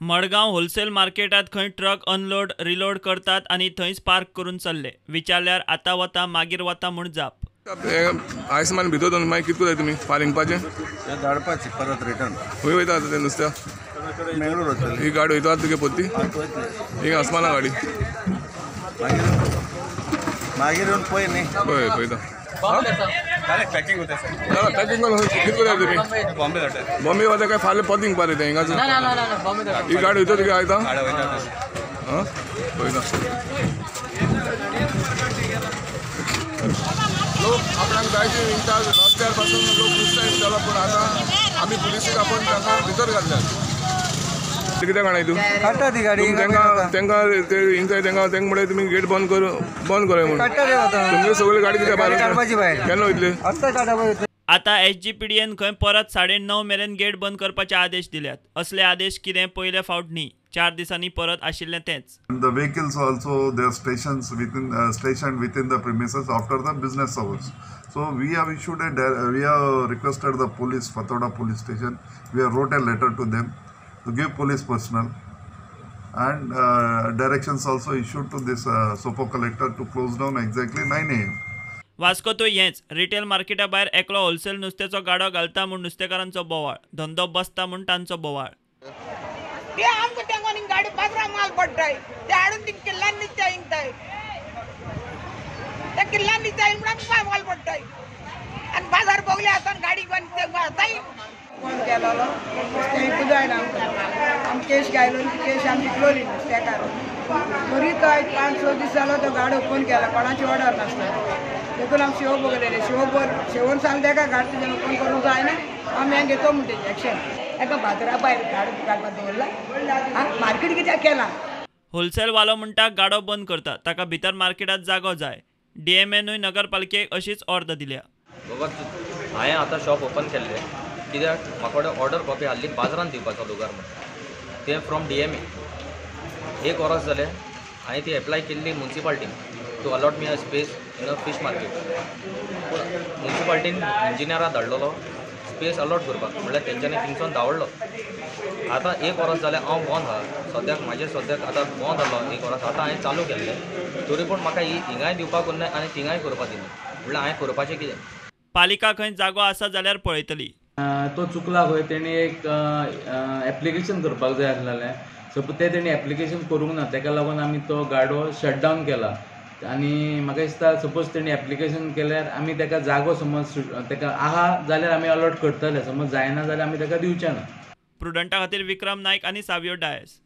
Madgaon wholesale मार्केटात खंय truck unload reload करतात आणि थंयच पार्क करून चल्ले. विचारल्यार आतां वता मागीर वता म्हूण जाप. आयसमान भितर दोन मागीर कितको जाय तुमी धाडपाची परत रिटर्न खंय वयता आतां तें नुस्त्या. मेंगलोर ही गाडी वयता तुगे पोत्ती ही आसमाना गाडी. मागीर मागीर येवन पळय न्ही पळय पळयता. बॉम्बे वता काय पार येता हिंगाचो? ही गाडी वयता तुगे आयता गाड्या वयता हां? पळयता लोक आपल्याक जाय ती विकतात रस्त्यारपासून लोक नुस्तें विकतालो पूण आतां आमी पुलिसीक आपोवन तांकां भितर घातल्यात. कितें काणाय तूं काडटा ती तुमी गेट बंद बंद करूं म्हणून. तुमगे सगळे आता S G P D N खंय परत साडे णव मेरेन गेट बंद करपाचे आदेश दिल्यात. असले आदेश कितें पयले फावट न्ही चार दिसांनी परत आशिल्लें तेच. The vehicles also they station within station within the premises after the business hours so we are issued we are requested the police Fatorda police station we are wrote a letter to them to give police personnel. And uh, directions also issued to this uh, Sopo collector to close down exactly 9 a.m. Vasco तो हेंच retail Marketa भायर एकलो wholesale नुस्त्याचो गाडो घालता म्हूण नुस्तेकारांचो बोवाळ. धंदो बसता म्हूण तांचो बोवाळ. ते आमकां तेंगोन हिंग गाडी बाजरा माल पडटाय ते हाडून थिंग किल्लान नित्या हिंगताय ते किल्लान नित्या हिंग म्हणून माल पडटाय आनी बाजार बोगले आतां गाडी घेवन ते केलोलो नुस्तें जायना आमकां आमी केश घायलो केश आमी विकलोली नुस्तेकार बरी तो आयज पांच स दीस जालो तो गाडी ओपन केला. कोणाची ऑर्डर नासता देखून आमी शेव बगलेले शेव बोल शेवून सांग तेका गाडी तुजें ओपन करूंक जायना आमी हें घेतो म्हणटा तेजें एक्शन एका बाजारा भायर गाडी काडपाक दवरला आनी मार्केट कित्याक केला. होलसेल वालो म्हणटा गाडो बंद करता. ताका भितर मार्केटात जागो जाय. डीएमएनूय नगरपालिकेक अशीच ऑर्डर दिल्या. बाबा हांवें आतां शॉप ओपन केल्लें. कित्याक म्हाका कडेन ऑर्डर कॉपी हाल्ली बाजारांत दिवपाचो लुगार म्हणून तें फ्रॉम डी एम ए एक वर्स जालें हांवें ती एप्लाय केल्ली मुन्सिपाल्टीन to allot me a space in a fish market पूण मुन्सिपाल्टीन इंजिनियरां धाडलेलो. स्पेस अलॉट करपाक. म्हणल्यार तेंच्यांनी थिंगसून धांवडलो. आतां एक वर्स जालें हांव बंद आहा सद्याक म्हाजें सद्याक आतां बंद आसलो एक वर्स आतां हांवें चालू केल्लें. तरी पूण म्हाका ही हिंगाय दिवपाक उरलें आनी थिंगाय करपाक दिलें. म्हणल्यार हांवें करपाचें कितें? पालिका खंय जागो आसा जाल्यार पळयतली. तो चुकला खंय तेणी एक एप्लिकेशन करपाक जाय आसलेलें. सपोज तें तेणी एप्लिकेशन करूंक ना तेका लागून आमी तो गाडो शट डावन केला. आनी म्हाका दिसता सपोज तेणी एप्लिकेशन केल्यार आमी तेका जागो समज तेका आहा जाल्यार आमी अलॉट करतले. समज जायना जाल्यार आमी तेका दिवचे ना प्रुडंटा खातीर विक्रम नायक आनी सावियो डायस.